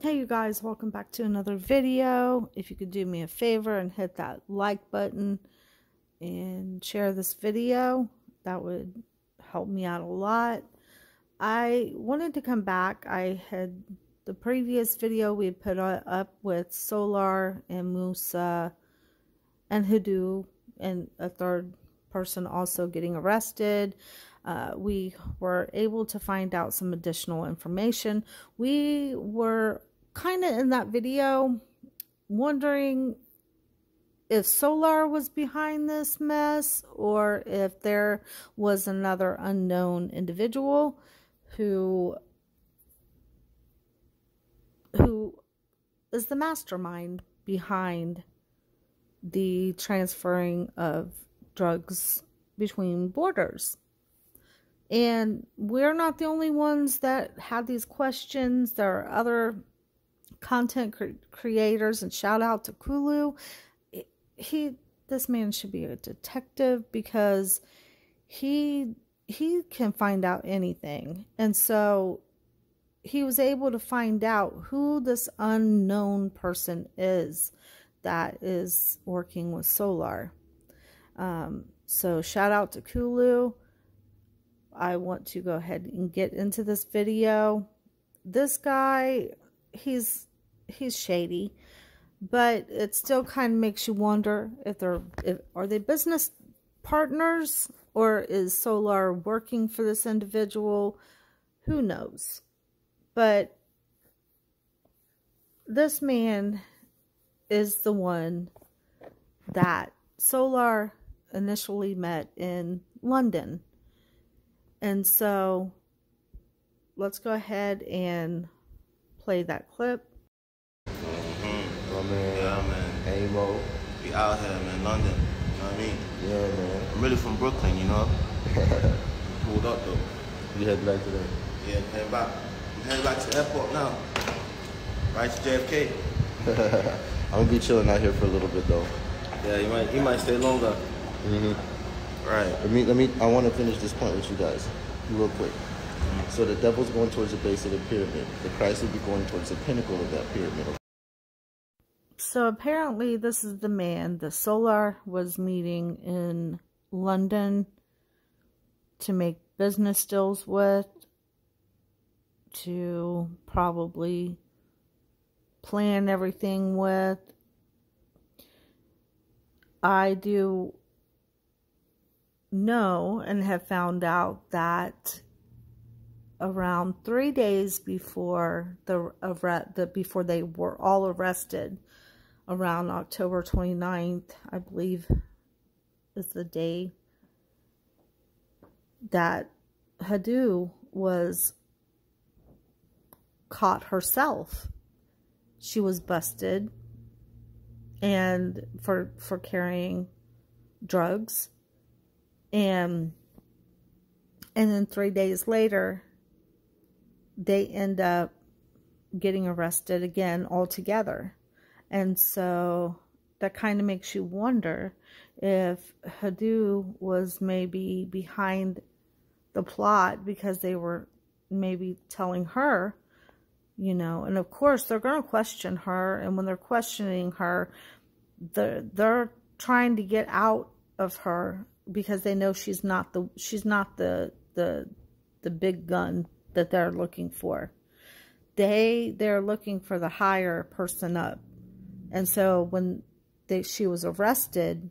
Hey you guys, welcome back to another video. If you could do me a favor and hit that like button and share this video, that would help me out a lot. I wanted to come back. I had the previous video we put up with Solar and Musa and Hadu and a third person also getting arrested. Uh, we were able to find out some additional information. We were kind of in that video wondering if Solar was behind this mess or if there was another unknown individual who who is the mastermind behind the transferring of drugs between borders. And we're not the only ones that have these questions. There are other content cre creators and shout out to Kulu. He this man should be a detective because he he can find out anything. And so he was able to find out who this unknown person is that is working with Solar. Um, so shout out to Kulu. I want to go ahead and get into this video. This guy, he's he's shady, but it still kind of makes you wonder if they're if, are they business partners or is Solar working for this individual? Who knows? But this man is the one that Solar initially met in London. And so let's go ahead and play that clip. Mm-hmm. My man, Yeah, man. Amo. We out here, man, London. You know what I mean? Yeah, man. I'm really from Brooklyn, you know? Pulled up, though. You head back today. Yeah, I'm heading back. I'm heading back to the airport now. Right to JFK. I'm gonna be chilling out here for a little bit though. Yeah, you might, you might stay longer. Mm-hmm. Right. Let me, let me. I want to finish this point with you guys, real quick. So the devil's going towards the base of the pyramid. The Christ will be going towards the pinnacle of that pyramid. So apparently this is the man that Solar was meeting in London to make business deals with to probably plan everything with. I do know and have found out that around three days before the, the before they were all arrested, around October 29th, I believe is the day that Hadu was caught herself. She was busted and for for carrying drugs and and then 3 days later they end up getting arrested again altogether. And so that kind of makes you wonder if Hadu was maybe behind the plot because they were maybe telling her, you know, and of course they're going to question her. And when they're questioning her, they're, they're trying to get out of her because they know she's not the, she's not the, the, the big gun that they're looking for. They, they're looking for the higher person up. And so when they, she was arrested,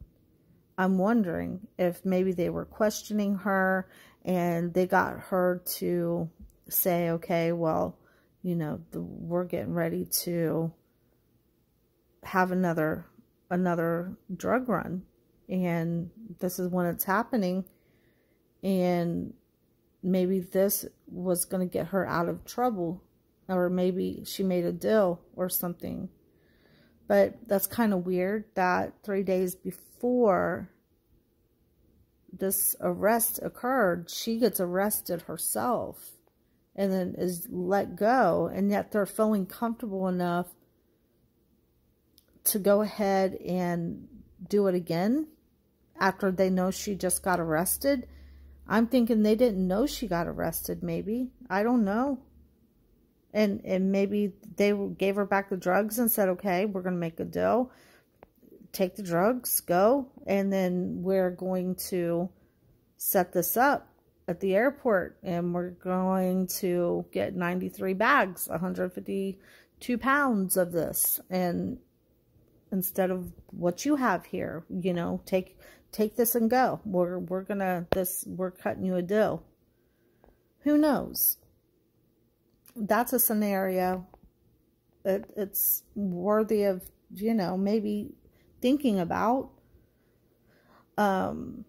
I'm wondering if maybe they were questioning her and they got her to say, okay, well, you know, the, we're getting ready to have another, another drug run. And this is when it's happening. And maybe this was going to get her out of trouble. Or maybe she made a deal or something. But that's kind of weird that three days before this arrest occurred, she gets arrested herself and then is let go. And yet they're feeling comfortable enough to go ahead and do it again after they know she just got arrested. I'm thinking they didn't know she got arrested, maybe. I don't know. and and maybe they gave her back the drugs and said, "Okay, we're going to make a deal. Take the drugs, go, and then we're going to set this up at the airport, and we're going to get 93 bags, 152 pounds of this, and instead of what you have here, you know, take take this and go. We're we're gonna this we're cutting you a deal." Who knows? that's a scenario that it's worthy of, you know, maybe thinking about. Um,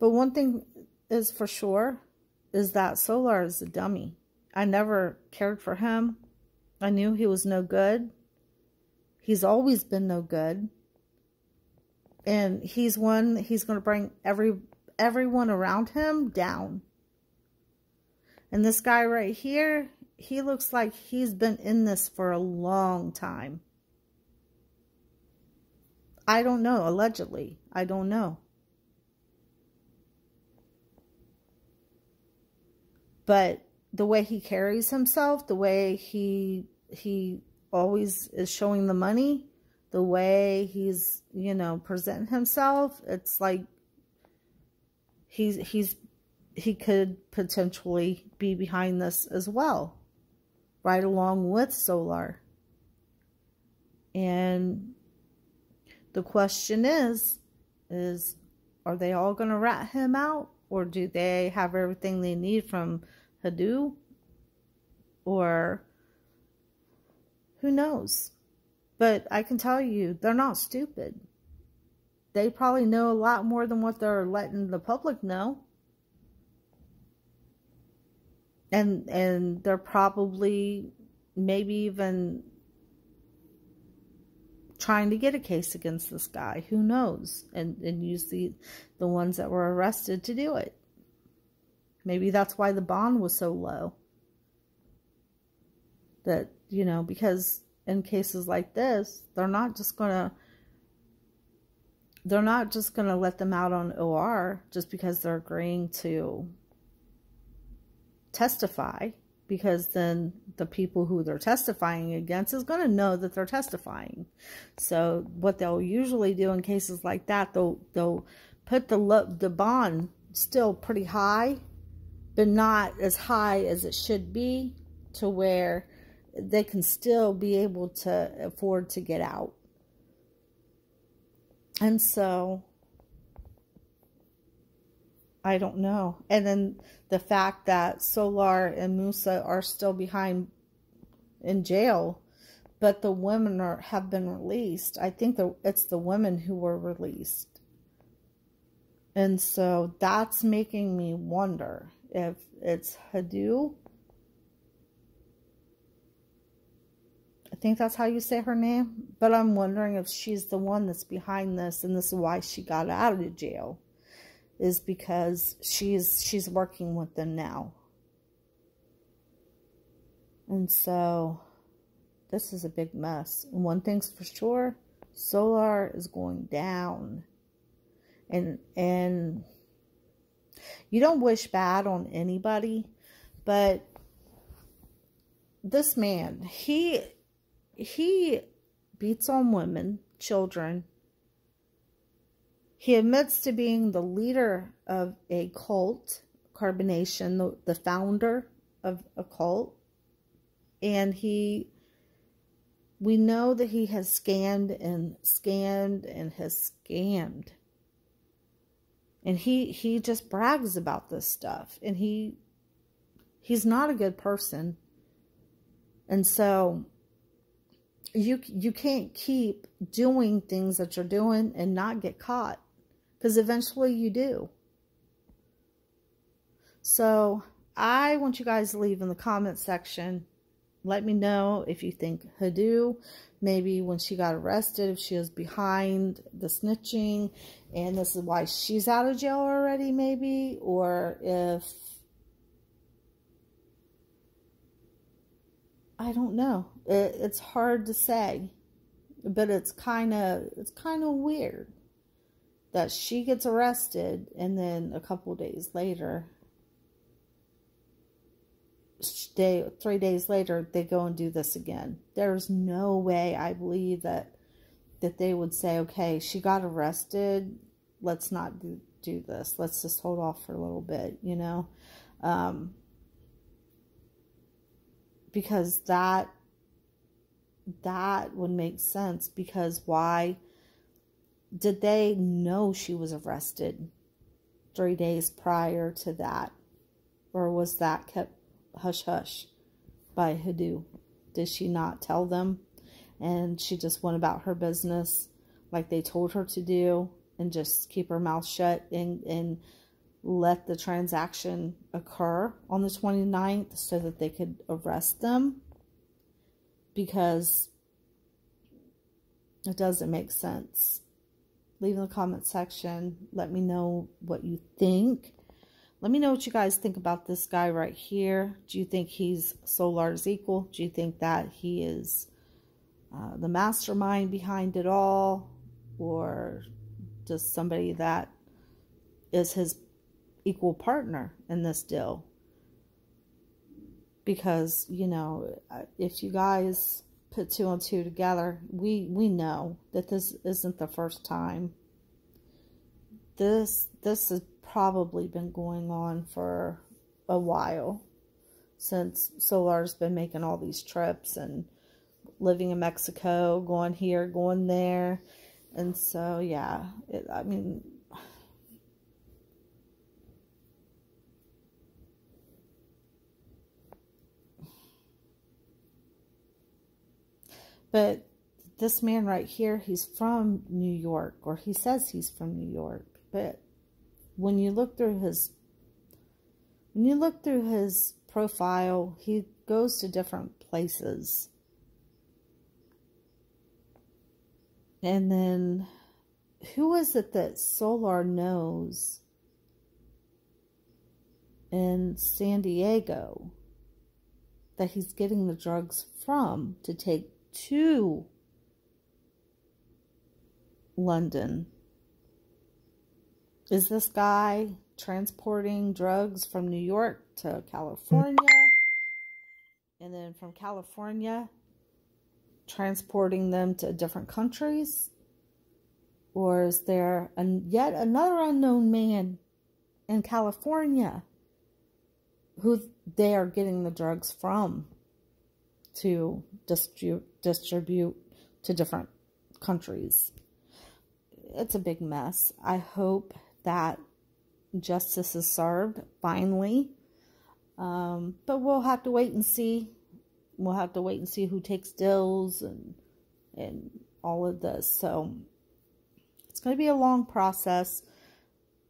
but one thing is for sure is that Solar is a dummy. I never cared for him. I knew he was no good. He's always been no good. And he's one he's going to bring every everyone around him down. And this guy right here, he looks like he's been in this for a long time. I don't know, allegedly. I don't know. But the way he carries himself, the way he he always is showing the money, the way he's, you know, presenting himself, it's like he's he's he could potentially be behind this as well, right along with Solar. And the question is, is are they all going to rat him out? Or do they have everything they need from Hadu? Or who knows? But I can tell you, they're not stupid. They probably know a lot more than what they're letting the public know. and and they're probably maybe even trying to get a case against this guy who knows and and use the the ones that were arrested to do it maybe that's why the bond was so low that you know because in cases like this they're not just gonna they're not just gonna let them out on OR just because they're agreeing to testify because then the people who they're testifying against is going to know that they're testifying. So what they'll usually do in cases like that, they'll they'll put the the bond still pretty high, but not as high as it should be to where they can still be able to afford to get out. And so I don't know. And then the fact that Solar and Musa are still behind in jail, but the women are have been released. I think the, it's the women who were released. And so that's making me wonder if it's Hadu. Think that's how you say her name. But I'm wondering if she's the one that's behind this and this is why she got out of jail is because she's she's working with them now. And so this is a big mess. And one thing's for sure, Solar is going down. And and you don't wish bad on anybody, but this man, he he beats on women, children, he admits to being the leader of a cult, Carbonation, the, the founder of a cult. And he, we know that he has scammed and scammed and has scammed. And he, he just brags about this stuff. And he, he's not a good person. And so you you can't keep doing things that you're doing and not get caught because eventually you do. So I want you guys to leave in the comment section. Let me know if you think Hadu, maybe when she got arrested, if she was behind the snitching, and this is why she's out of jail already, maybe, or if I don't know. It, it's hard to say, but it's kind of it's kind of weird that she gets arrested and then a couple days later day three days later they go and do this again. There's no way i believe that that they would say okay she got arrested. Let's not do, do this. Let's just hold off for a little bit you know? Um, because that that would make sense because why did they know she was arrested three days prior to that or was that kept hush hush by Hadu. Did she not tell them? And she just went about her business like they told her to do and just keep her mouth shut and, and let the transaction occur on the 29th so that they could arrest them because it doesn't make sense. Leave in the comment section. Let me know what you think. Let me know what you guys think about this guy right here. Do you think he's Solar's equal? Do you think that he is uh, the mastermind behind it all? Or just somebody that is his equal partner in this deal? Because, you know, uh, if you guys put two and two together, we, we know that this isn't the first time. This, this is probably been going on for a while since Solar's been making all these trips and living in Mexico, going here, going there. And so, yeah, it, I mean, but this man right here, he's from New York, or he says he's from New York, but when you look through his when you look through his profile, he goes to different places. And then who is it that Solar knows in San Diego that he's getting the drugs from to take to London? Is this guy transporting drugs from New York to California? And then from California, transporting them to different countries? Or is there an, yet another unknown man in California who they are getting the drugs from to distribute, distribute to different countries? It's a big mess. I hope that justice is served finally. Um, but we'll have to wait and see. We'll have to wait and see who takes deals and and all of this. So it's going to be a long process,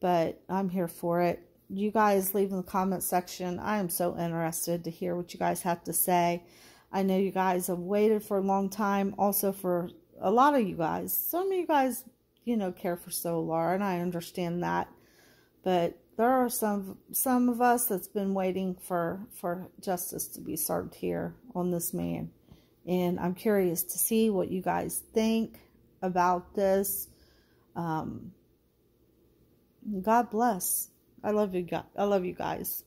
but I'm here for it. You guys leave in the comment section. I am so interested to hear what you guys have to say. I know you guys have waited for a long time. Also for a lot of you guys. Some of you guys you know, care for Solar, and I understand that. But there are some some of us that's been waiting for for justice to be served here on this man, and I'm curious to see what you guys think about this. Um, God bless. I love you. I love you guys.